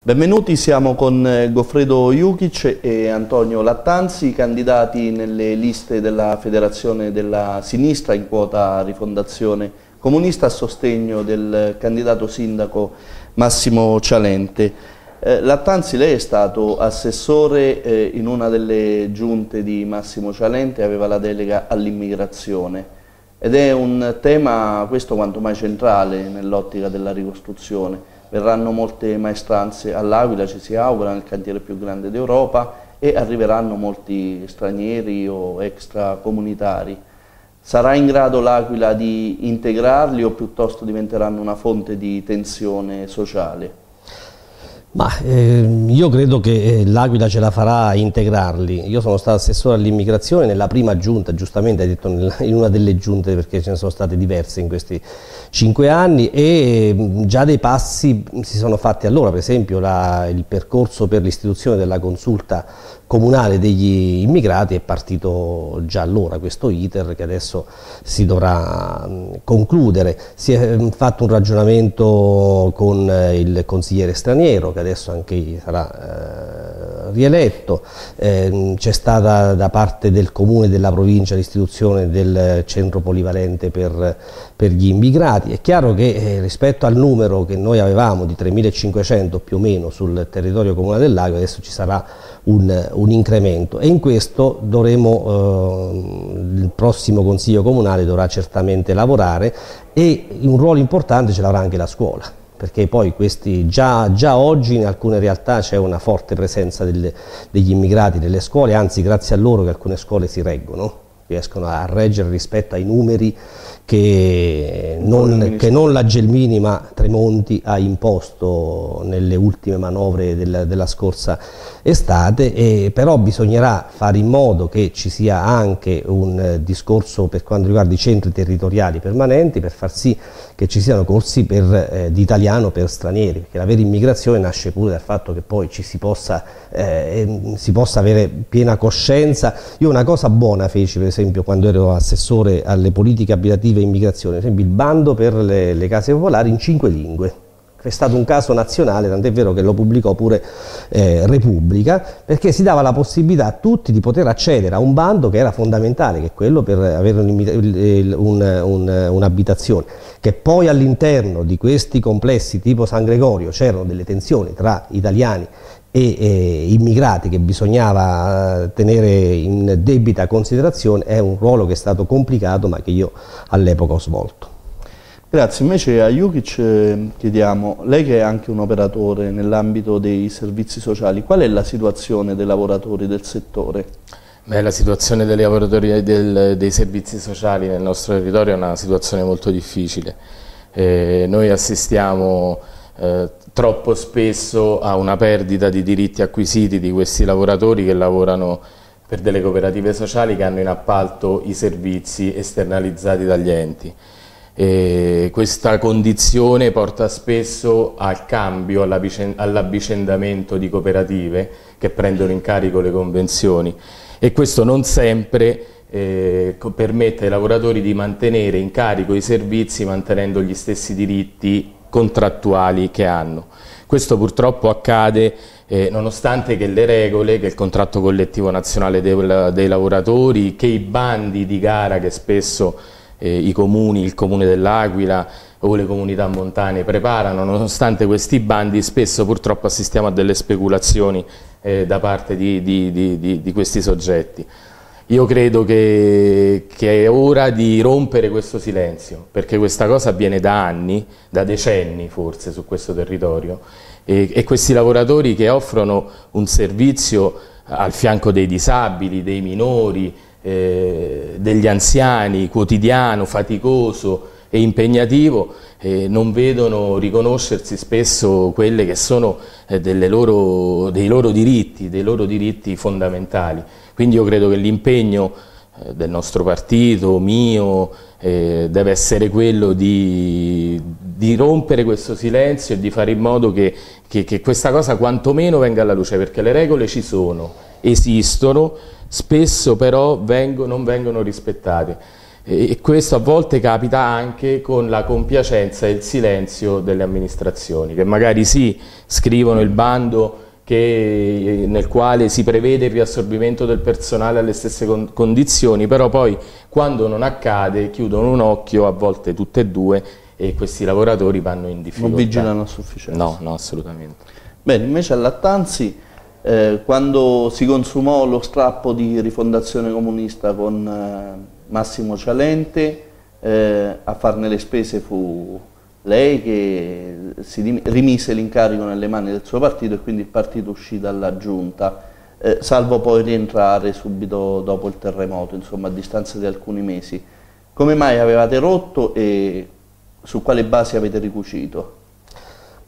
Benvenuti, siamo con eh, Goffredo Jukic e Antonio Lattanzi, candidati nelle liste della Federazione della Sinistra in quota rifondazione comunista a sostegno del candidato sindaco Massimo Cialente. Eh, Lattanzi, lei è stato assessore eh, in una delle giunte di Massimo Cialente aveva la delega all'immigrazione ed è un tema questo quanto mai centrale nell'ottica della ricostruzione verranno molte maestranze all'Aquila, ci si augura, nel cantiere più grande d'Europa e arriveranno molti stranieri o extracomunitari. Sarà in grado l'Aquila di integrarli o piuttosto diventeranno una fonte di tensione sociale? Ma, eh, io credo che eh, l'Aquila ce la farà a integrarli. Io sono stato assessore all'immigrazione nella prima giunta, giustamente hai detto in una delle giunte perché ce ne sono state diverse in questi cinque anni e mm, già dei passi si sono fatti allora, per esempio la, il percorso per l'istituzione della consulta comunale degli immigrati è partito già allora questo iter che adesso si dovrà mm, concludere. Si è mm, fatto un ragionamento con eh, il consigliere straniero che adesso anche sarà eh, rieletto, eh, c'è stata da parte del comune e della provincia l'istituzione del centro polivalente per, per, gli immigrati. È chiaro che eh, rispetto al numero che noi avevamo di 3.500 più o meno sul territorio comunale del lago adesso ci sarà un, un incremento. E in questo dovremo, eh, il prossimo Consiglio Comunale dovrà certamente lavorare e un ruolo importante ce l'avrà anche la scuola perché poi questi, già, già, oggi in alcune realtà c'è una forte presenza delle, degli immigrati nelle scuole, anzi grazie a loro che alcune scuole si reggono, riescono a reggere rispetto ai numeri che non, che non, la Gelmini ma Tremonti ha imposto nelle ultime manovre della, della scorsa estate, e però bisognerà fare in modo che ci sia anche un discorso per quanto riguarda i centri territoriali permanenti per far sì che ci siano corsi per, eh, di italiano per stranieri, perché la vera immigrazione nasce pure dal fatto che poi ci si possa, eh, si possa avere piena coscienza. Io una cosa buona feci per esempio quando ero assessore alle politiche abitative e immigrazione, per esempio il bando per le, le case popolari in cinque lingue è stato un caso nazionale, tant'è vero che lo pubblicò pure eh, Repubblica, perché si dava la possibilità a tutti di poter accedere a un bando che era fondamentale, che è quello per avere un'abitazione, un, un che poi all'interno di questi complessi tipo San Gregorio c'erano delle tensioni tra italiani e eh, immigrati che bisognava eh, tenere in debita considerazione, è un ruolo che è stato complicato ma che io all'epoca ho svolto. Grazie, invece a Jukic eh, chiediamo, lei che è anche un operatore nell'ambito dei servizi sociali, qual è la situazione dei lavoratori del settore? Beh, la situazione dei lavoratori del, dei servizi sociali nel nostro territorio è una situazione molto difficile. Eh, noi assistiamo eh, troppo spesso a una perdita di diritti acquisiti di questi lavoratori che lavorano per delle cooperative sociali che hanno in appalto i servizi esternalizzati dagli enti. E questa condizione porta spesso al cambio, all'avvicendamento di cooperative che prendono in carico le convenzioni e questo non sempre eh, permette ai lavoratori di mantenere in carico i servizi mantenendo gli stessi diritti contrattuali che hanno. Questo purtroppo accade eh, nonostante che le regole, che il contratto collettivo nazionale dei, dei lavoratori, che i bandi di gara che spesso eh, i comuni, il comune dell'Aquila o le comunità montane preparano, nonostante questi bandi spesso purtroppo assistiamo a delle speculazioni eh, da parte di, di, di, di, questi soggetti. Io credo che, che, è ora di rompere questo silenzio, perché questa cosa avviene da anni, da decenni forse su questo territorio, e, e questi lavoratori che offrono un servizio al fianco dei disabili, dei minori, eh, degli anziani, quotidiano, faticoso e impegnativo, eh, non vedono riconoscersi spesso quelle che sono eh, loro, dei loro diritti, dei loro diritti fondamentali. Quindi io credo che l'impegno eh, del nostro partito, mio, eh, deve essere quello di, di, rompere questo silenzio e di fare in modo che, che, che questa cosa quantomeno venga alla luce, perché le regole ci sono, esistono, spesso però vengo, non vengono rispettate. e questo a volte capita anche con la compiacenza e il silenzio delle amministrazioni, che magari sì, scrivono il bando che, nel quale si prevede il riassorbimento del personale alle stesse con condizioni, però poi quando non accade chiudono un occhio, a volte tutte e due, e questi lavoratori vanno in difficoltà. Non vigilano a sufficienza? No, no, assolutamente. Bene, invece a Lattanzi, eh, quando si consumò lo strappo di rifondazione comunista con eh, Massimo Cialente, eh, a farne le spese fu lei che si rimise l'incarico nelle mani del suo partito e quindi il partito uscì dalla giunta, eh, salvo poi rientrare subito dopo il terremoto, insomma a distanza di alcuni mesi. Come mai avevate rotto e su quale base avete ricucito?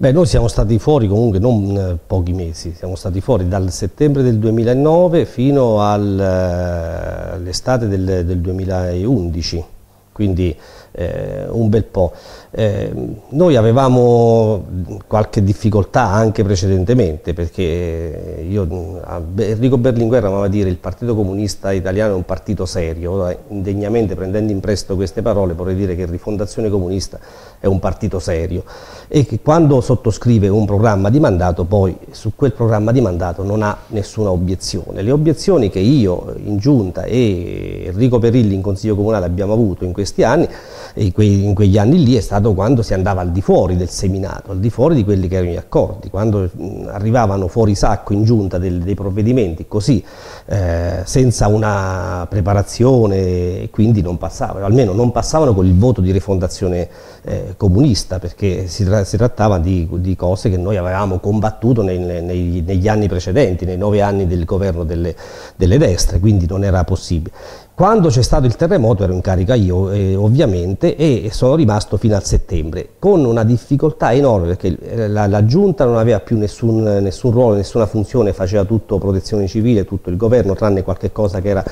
Beh, noi siamo stati fuori comunque non eh, pochi mesi, siamo stati fuori dal settembre del 2009 fino all'estate eh, del, del 2011, quindi eh, un bel po'. Eh, noi avevamo qualche difficoltà anche precedentemente perché io, Enrico Berlinguer amava dire il Partito Comunista Italiano è un partito serio, indegnamente prendendo in prestito queste parole vorrei dire che Rifondazione Comunista è un partito serio e che quando sottoscrive un programma di mandato poi su quel programma di mandato non ha nessuna obiezione. Le obiezioni che io in giunta e Enrico Perilli in Consiglio Comunale abbiamo avuto in questi anni, in, quei, in quegli anni lì è stato quando si andava al di fuori del seminato, al di fuori di quelli che erano gli accordi, quando arrivavano fuori sacco in giunta del, dei provvedimenti così, eh, senza una preparazione, e quindi non passavano, almeno non passavano con il voto di rifondazione eh, comunista, perché si, tra si trattava di, di, cose che noi avevamo combattuto nei, nei, negli anni precedenti, nei nove anni del governo delle, delle destre, quindi non era possibile. Quando c'è stato il terremoto ero in carica io eh, ovviamente e sono rimasto fino al settembre con una difficoltà enorme perché eh, la, la giunta non aveva più nessun, nessun, ruolo, nessuna funzione, faceva tutto protezione civile, tutto il governo tranne qualche cosa che, era,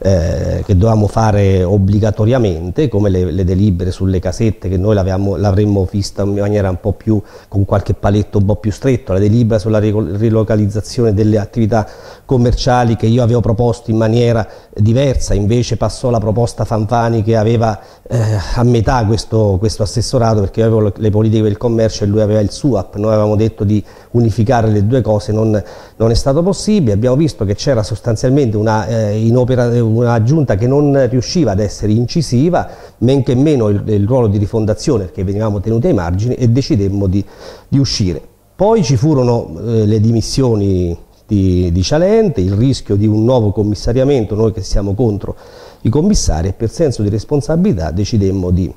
eh, che dovevamo fare obbligatoriamente come le, le delibere sulle casette che noi l'avremmo vista in maniera un po' più con qualche paletto un po' più stretto, la delibera sulla rilocalizzazione delle attività commerciali che io avevo proposto in maniera diversa invece invece passò la proposta Fanfani che aveva eh, a metà questo, questo, assessorato perché io avevo le politiche del commercio e lui aveva il SUAP, noi avevamo detto di unificare le due cose, non, non è stato possibile, abbiamo visto che c'era sostanzialmente una, eh, una, giunta che non riusciva ad essere incisiva, men che meno il, il ruolo di rifondazione perché venivamo tenuti ai margini e decidemmo di, di uscire. Poi ci furono eh, le dimissioni di, di Cialente, il rischio di un nuovo commissariamento, noi che siamo contro i commissari e per senso di responsabilità decidemmo di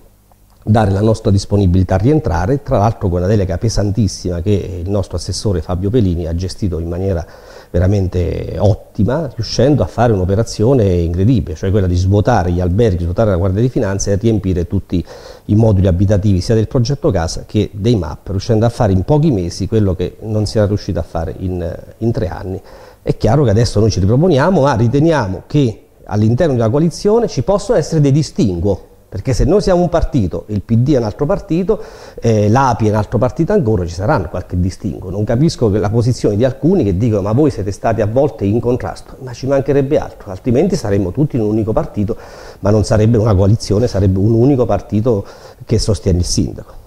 dare la nostra disponibilità a rientrare, tra l'altro con una delega pesantissima che il nostro assessore Fabio Pelini ha gestito in maniera veramente ottima, riuscendo a fare un'operazione incredibile, cioè quella di svuotare gli alberghi, svuotare la Guardia di Finanza e riempire tutti i moduli abitativi sia del progetto casa che dei MAP, riuscendo a fare in pochi mesi quello che non si era riuscito a fare in, in tre anni. È chiaro che adesso noi ci riproponiamo, ma riteniamo che all'interno della coalizione ci possono essere dei distinguo perché se noi siamo un partito, il PD è un altro partito, eh, l'API è un altro partito ancora, ci saranno qualche distinguo. Non capisco la posizione di alcuni che dicono ma voi siete stati a volte in contrasto, ma ci mancherebbe altro, altrimenti saremmo tutti in un unico partito, ma non sarebbe una coalizione, sarebbe un unico partito che sostiene il sindaco.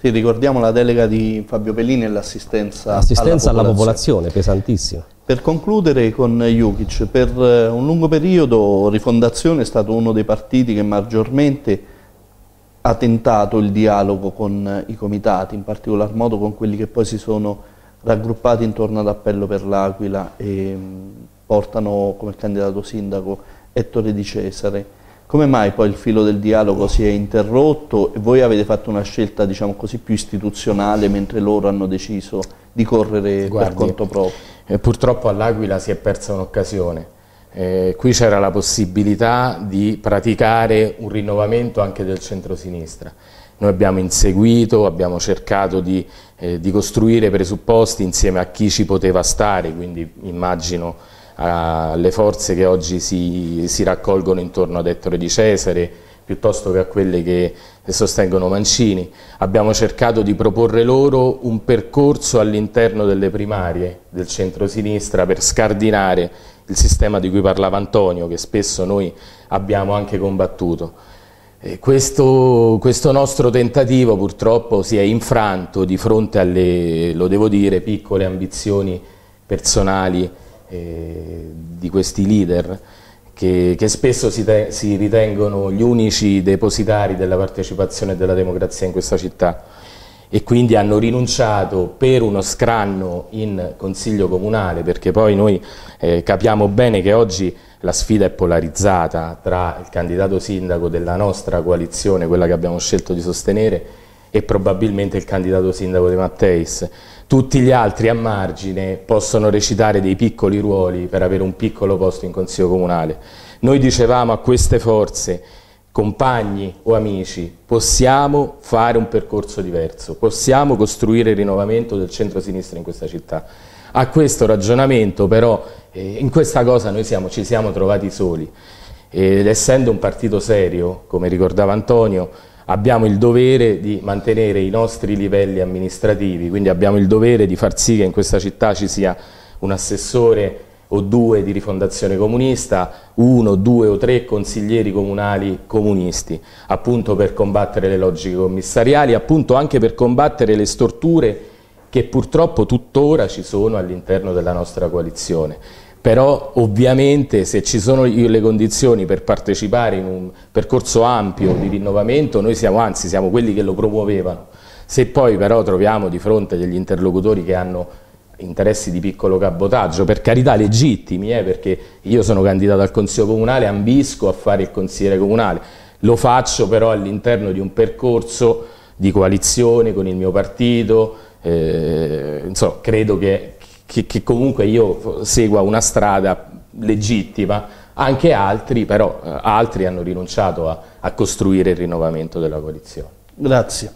Sì, ricordiamo la delega di Fabio Pellini e l'assistenza alla popolazione. alla popolazione, pesantissima. Per concludere con Jukic, per eh, un lungo periodo Rifondazione è stato uno dei partiti che maggiormente ha tentato il dialogo con i comitati, in particolar modo con quelli che poi si sono raggruppati intorno ad Appello per l'Aquila e mm, portano come candidato sindaco Ettore Di Cesare. Come mai poi il filo del dialogo si è interrotto e voi avete fatto una scelta diciamo così più istituzionale mentre loro hanno deciso di correre Guardi, per conto proprio? Eh, purtroppo all'Aquila si è persa un'occasione. Eh, qui c'era la possibilità di praticare un rinnovamento anche del centro-sinistra. Noi abbiamo inseguito, abbiamo cercato di, eh, di costruire presupposti insieme a chi ci poteva stare, quindi immagino alle forze che oggi si, si raccolgono intorno ad Ettore di Cesare, piuttosto che a quelle che sostengono Mancini. Abbiamo cercato di proporre loro un percorso all'interno delle primarie del centro-sinistra per scardinare il sistema di cui parlava Antonio, che spesso noi abbiamo anche combattuto. Questo, questo, nostro tentativo purtroppo si è infranto di fronte alle, lo devo dire, piccole ambizioni personali eh, di questi leader che, che spesso si, si, ritengono gli unici depositari della partecipazione e della democrazia in questa città. E quindi hanno rinunciato per uno scranno in consiglio comunale perché poi noi eh, capiamo bene che oggi la sfida è polarizzata tra il candidato sindaco della nostra coalizione, quella che abbiamo scelto di sostenere, e probabilmente il candidato sindaco De Matteis. Tutti gli altri a margine possono recitare dei piccoli ruoli per avere un piccolo posto in Consiglio Comunale. Noi dicevamo a queste forze, compagni o amici, possiamo fare un percorso diverso, possiamo costruire il rinnovamento del centro-sinistra in questa città. A questo ragionamento però, eh, in questa cosa noi siamo, ci siamo trovati soli ed essendo un partito serio, come ricordava Antonio, abbiamo il dovere di mantenere i nostri livelli amministrativi, quindi abbiamo il dovere di far sì che in questa città ci sia un assessore o due di rifondazione comunista, uno, due o tre consiglieri comunali comunisti, appunto per combattere le logiche commissariali, appunto anche per combattere le storture che purtroppo tuttora ci sono all'interno della nostra coalizione. Però ovviamente se ci sono le condizioni per partecipare in un percorso ampio di rinnovamento, noi siamo anzi siamo quelli che lo promuovevano. Se poi però troviamo di fronte degli interlocutori che hanno interessi di piccolo cabotaggio, per carità legittimi, eh, perché io sono candidato al Consiglio Comunale, ambisco a fare il consigliere comunale, lo faccio però all'interno di un percorso di coalizione con il mio partito, eh, insomma, credo che, che, che, comunque io segua una strada legittima, anche altri però, eh, altri hanno rinunciato a, a costruire il rinnovamento della coalizione. Grazie.